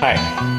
Hi.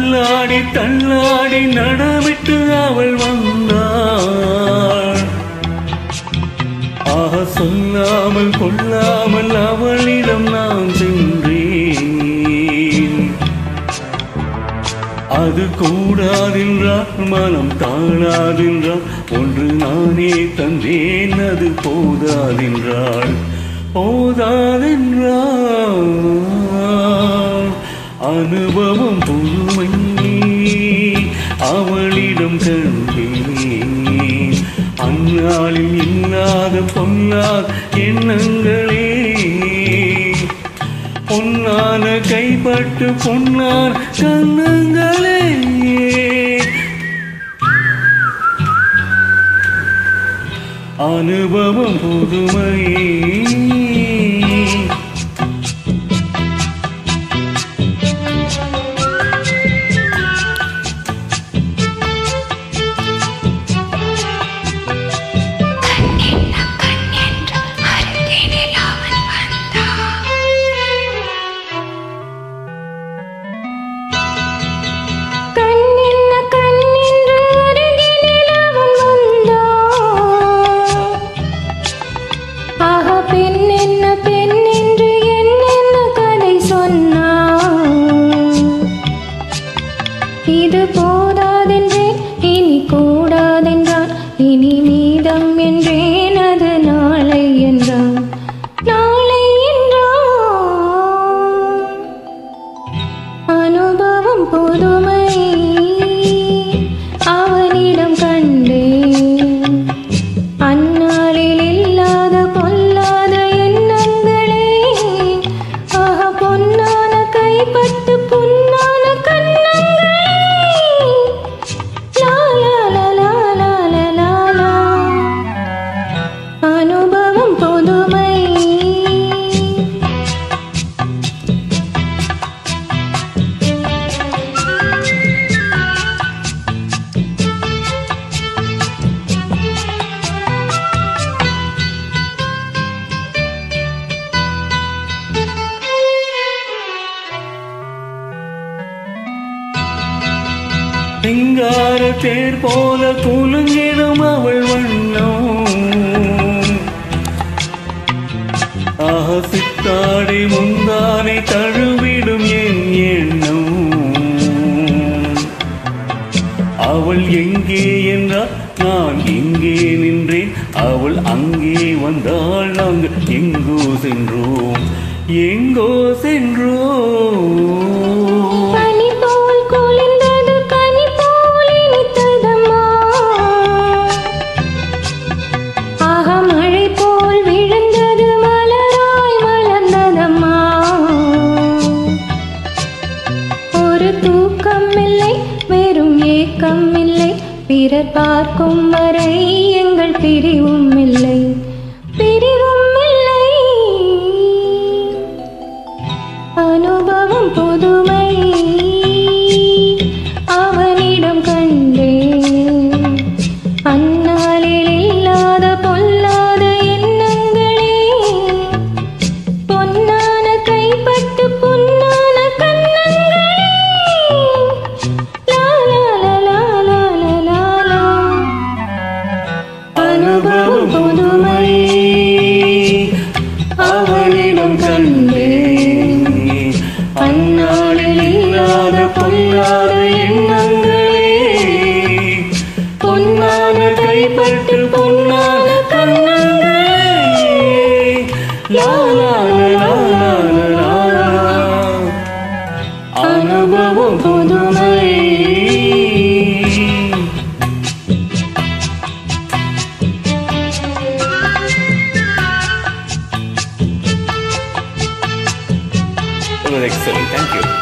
தள்ளாடி தள்ளாடி நடமிட்டு அவள் வந்தாள். ஆக சொல்லாமல் கொள்ளாமல் அவளிடம் நான் சென்றேன். அது கூடாதென்றால் மனம் தாழாதென்றால் ஒன்று நானே தந்தேன் அது போதாதென்றாள் போதாதென்றாள் அனுபவம் புதுமை அவளிடம் கண்டேன் அந்நாளில் இல்லாத பொன்னார் எண்ணங்களே. பொன்னான கைப்பட்டு பொன்னார் கண்ணங்களே அனுபவம் புதுமையே இது போதாதென்றேன் இனி கூட சிங்கார தேர் போல குலுங்கிடும் அவள் வண்ணம். ஆக சித்தாடி முந்தானை தழுவிடும் என் எண்ணம். அவள் எங்கே என்றால் நான் இங்கே நின்றேன். அவள் அங்கே வந்தாள் நாங்கள் எங்கோ சென்றோம். எங்கோ சென்றோம். தூக்கம் இல்லை வெறும் ஏக்கம் இல்லை பிறர் பார்க்கும் வரை எங்கள் பிரிவும் Excellent, thank you.